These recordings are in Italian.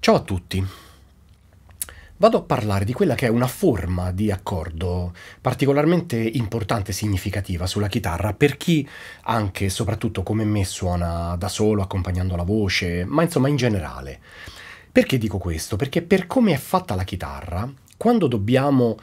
Ciao a tutti. Vado a parlare di quella che è una forma di accordo particolarmente importante e significativa sulla chitarra per chi anche e soprattutto come me suona da solo accompagnando la voce, ma insomma in generale. Perché dico questo? Perché per come è fatta la chitarra, quando dobbiamo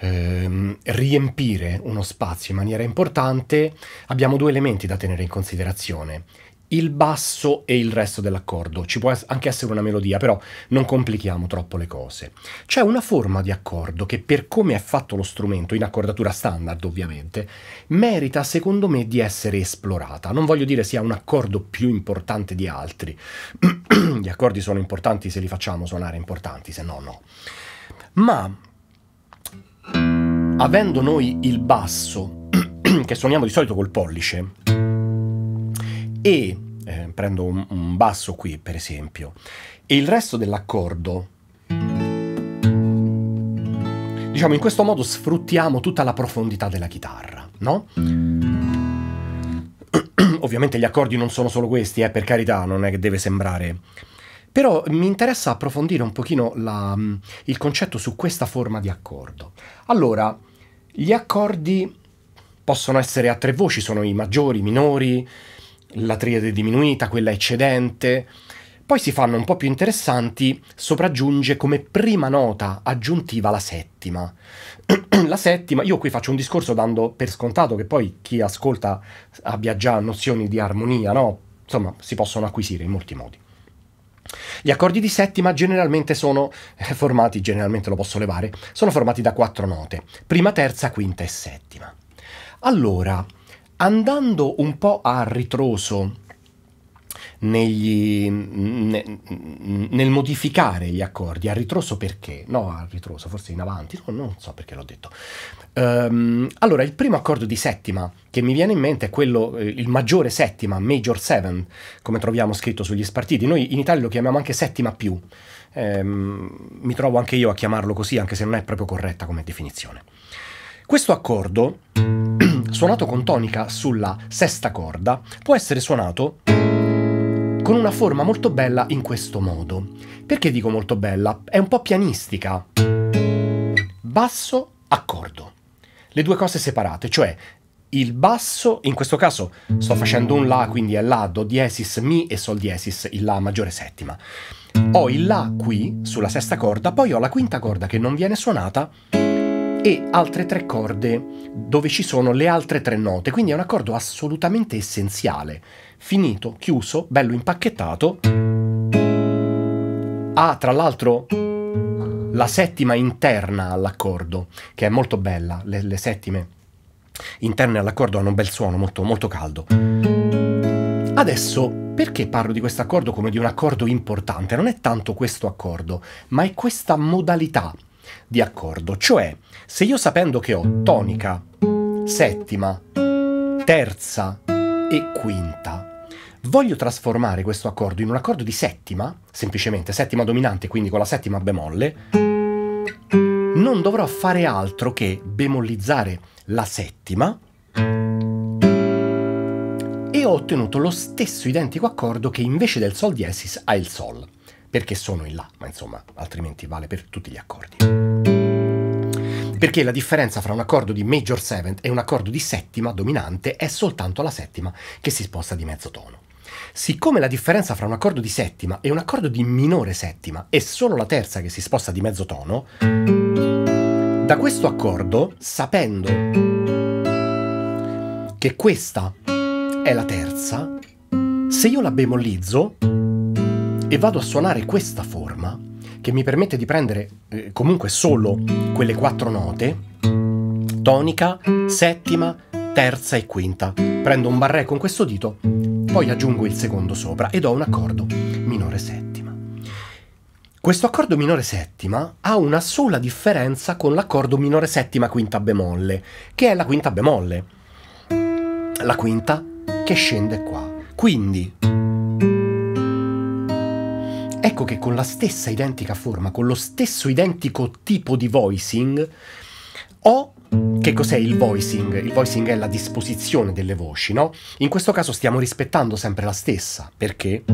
ehm, riempire uno spazio in maniera importante, abbiamo due elementi da tenere in considerazione il basso e il resto dell'accordo. Ci può anche essere una melodia, però non complichiamo troppo le cose. C'è una forma di accordo che per come è fatto lo strumento, in accordatura standard ovviamente, merita secondo me di essere esplorata. Non voglio dire sia un accordo più importante di altri. Gli accordi sono importanti se li facciamo suonare importanti, se no no. Ma avendo noi il basso che suoniamo di solito col pollice e eh, prendo un, un basso qui per esempio. E il resto dell'accordo diciamo in questo modo sfruttiamo tutta la profondità della chitarra no? ovviamente gli accordi non sono solo questi eh, per carità non è che deve sembrare. Però mi interessa approfondire un pochino la, il concetto su questa forma di accordo. Allora gli accordi possono essere a tre voci sono i maggiori, i minori la triade diminuita, quella eccedente. Poi si fanno un po' più interessanti, sopraggiunge come prima nota aggiuntiva la settima. la settima, io qui faccio un discorso dando per scontato che poi chi ascolta abbia già nozioni di armonia, no? Insomma, si possono acquisire in molti modi. Gli accordi di settima generalmente sono eh, formati, generalmente lo posso levare, sono formati da quattro note, prima, terza, quinta e settima. Allora, andando un po' a ritroso negli, ne, nel modificare gli accordi, a ritroso perché? No, a ritroso, forse in avanti, no, non so perché l'ho detto. Um, allora, il primo accordo di settima che mi viene in mente è quello, eh, il maggiore settima, major 7, come troviamo scritto sugli spartiti. Noi in Italia lo chiamiamo anche settima più. Um, mi trovo anche io a chiamarlo così, anche se non è proprio corretta come definizione. Questo accordo suonato con tonica sulla sesta corda, può essere suonato con una forma molto bella in questo modo. Perché dico molto bella? È un po' pianistica. Basso, accordo. Le due cose separate, cioè il basso, in questo caso sto facendo un La, quindi è La, Do diesis, Mi e Sol diesis, il La maggiore settima. Ho il La qui, sulla sesta corda, poi ho la quinta corda che non viene suonata e altre tre corde dove ci sono le altre tre note, quindi è un accordo assolutamente essenziale. Finito, chiuso, bello impacchettato. Ha tra l'altro la settima interna all'accordo, che è molto bella, le, le settime interne all'accordo hanno un bel suono, molto, molto caldo. Adesso, perché parlo di questo accordo come di un accordo importante? Non è tanto questo accordo, ma è questa modalità di accordo, cioè se io sapendo che ho tonica, settima, terza e quinta, voglio trasformare questo accordo in un accordo di settima, semplicemente settima dominante, quindi con la settima bemolle, non dovrò fare altro che bemollizzare la settima e ho ottenuto lo stesso identico accordo che invece del Sol diesis ha il Sol perché sono in La, ma insomma, altrimenti vale per tutti gli accordi. Perché la differenza fra un accordo di major seventh e un accordo di settima dominante è soltanto la settima che si sposta di mezzo tono. Siccome la differenza fra un accordo di settima e un accordo di minore settima è solo la terza che si sposta di mezzo tono, da questo accordo, sapendo che questa è la terza, se io la bemollizzo, e vado a suonare questa forma che mi permette di prendere eh, comunque solo quelle quattro note, tonica, settima, terza e quinta. Prendo un barré con questo dito, poi aggiungo il secondo sopra ed ho un accordo minore settima. Questo accordo minore settima ha una sola differenza con l'accordo minore settima quinta bemolle, che è la quinta bemolle. La quinta che scende qua. Quindi Ecco che con la stessa identica forma, con lo stesso identico tipo di voicing, ho che cos'è il voicing? Il voicing è la disposizione delle voci, no? In questo caso stiamo rispettando sempre la stessa, perché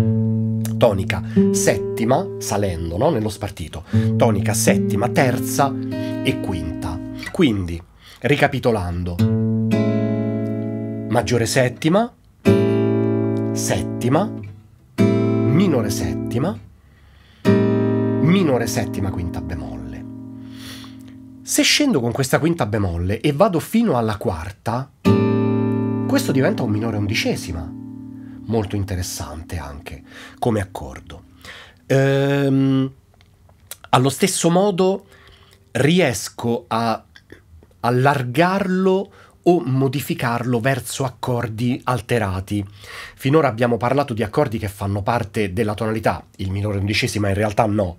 tonica settima, salendo no? nello spartito, tonica settima, terza e quinta. Quindi, ricapitolando, maggiore settima, settima, minore settima, minore settima, quinta bemolle. Se scendo con questa quinta bemolle e vado fino alla quarta, questo diventa un minore undicesima, molto interessante anche come accordo. Ehm, allo stesso modo riesco a allargarlo o modificarlo verso accordi alterati. Finora abbiamo parlato di accordi che fanno parte della tonalità, il minore undicesima in realtà no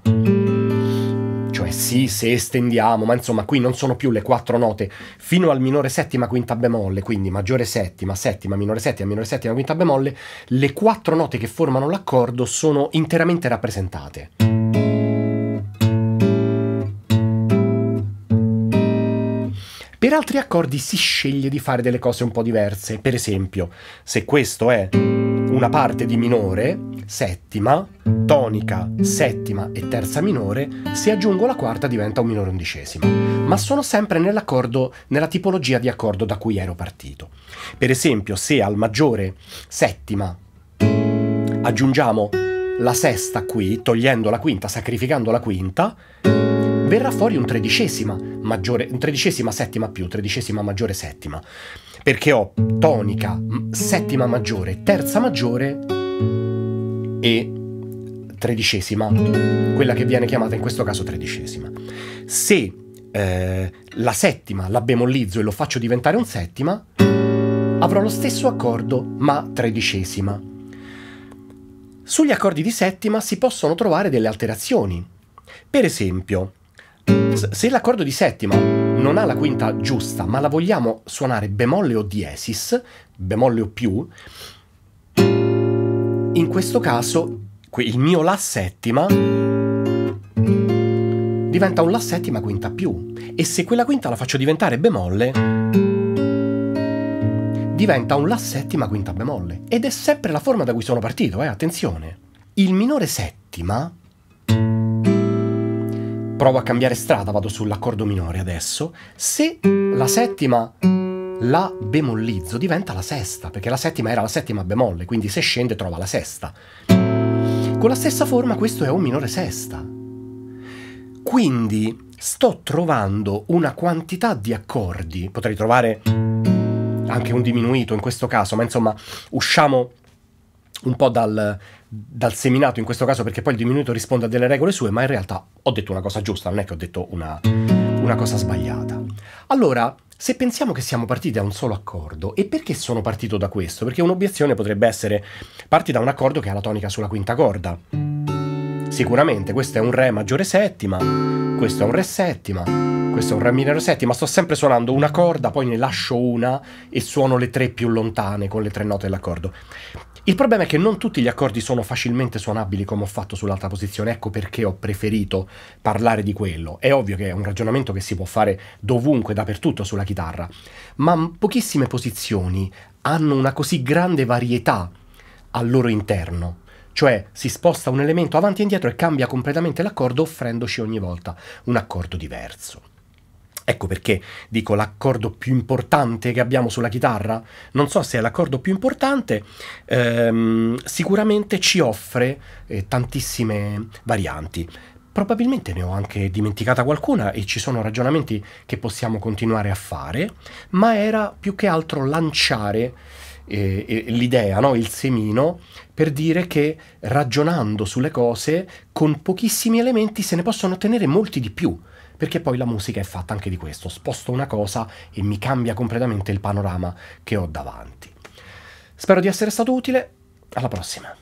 cioè sì se estendiamo, ma insomma qui non sono più le quattro note fino al minore settima quinta bemolle, quindi maggiore settima, settima, minore settima, minore settima, quinta bemolle, le quattro note che formano l'accordo sono interamente rappresentate. Per altri accordi si sceglie di fare delle cose un po' diverse, per esempio, se questo è una parte di minore, settima, tonica, settima e terza minore, se aggiungo la quarta diventa un minore undicesima, ma sono sempre nell'accordo, nella tipologia di accordo da cui ero partito. Per esempio, se al maggiore settima aggiungiamo la sesta qui, togliendo la quinta, sacrificando la quinta, verrà fuori un tredicesima, maggiore, tredicesima settima più, tredicesima maggiore settima perché ho tonica, settima maggiore, terza maggiore e tredicesima, quella che viene chiamata in questo caso tredicesima. Se eh, la settima la bemollizzo e lo faccio diventare un settima, avrò lo stesso accordo ma tredicesima. Sugli accordi di settima si possono trovare delle alterazioni. Per esempio, se l'accordo di settima non ha la quinta giusta, ma la vogliamo suonare bemolle o diesis, bemolle o più, in questo caso il mio La settima diventa un La settima quinta più. E se quella quinta la faccio diventare bemolle, diventa un La settima quinta bemolle. Ed è sempre la forma da cui sono partito, eh, attenzione. Il minore settima provo a cambiare strada, vado sull'accordo minore adesso, se la settima la bemollizzo diventa la sesta, perché la settima era la settima bemolle, quindi se scende trova la sesta. Con la stessa forma questo è un minore sesta. Quindi sto trovando una quantità di accordi, potrei trovare anche un diminuito in questo caso, ma insomma usciamo un po' dal, dal, seminato in questo caso perché poi il diminuito risponde a delle regole sue, ma in realtà ho detto una cosa giusta, non è che ho detto una, una cosa sbagliata. Allora, se pensiamo che siamo partiti da un solo accordo, e perché sono partito da questo? Perché un'obiezione potrebbe essere parti da un accordo che ha la tonica sulla quinta corda. Sicuramente questo è un Re maggiore settima, questo è un Re settima, questo è un Re minore settima, sto sempre suonando una corda, poi ne lascio una e suono le tre più lontane con le tre note dell'accordo. Il problema è che non tutti gli accordi sono facilmente suonabili come ho fatto sull'altra posizione, ecco perché ho preferito parlare di quello. È ovvio che è un ragionamento che si può fare dovunque, dappertutto sulla chitarra, ma pochissime posizioni hanno una così grande varietà al loro interno. Cioè si sposta un elemento avanti e indietro e cambia completamente l'accordo offrendoci ogni volta un accordo diverso. Ecco perché dico l'accordo più importante che abbiamo sulla chitarra. Non so se è l'accordo più importante, ehm, sicuramente ci offre eh, tantissime varianti. Probabilmente ne ho anche dimenticata qualcuna e ci sono ragionamenti che possiamo continuare a fare, ma era più che altro lanciare eh, l'idea, no? il semino, per dire che ragionando sulle cose con pochissimi elementi se ne possono ottenere molti di più perché poi la musica è fatta anche di questo, sposto una cosa e mi cambia completamente il panorama che ho davanti. Spero di essere stato utile, alla prossima.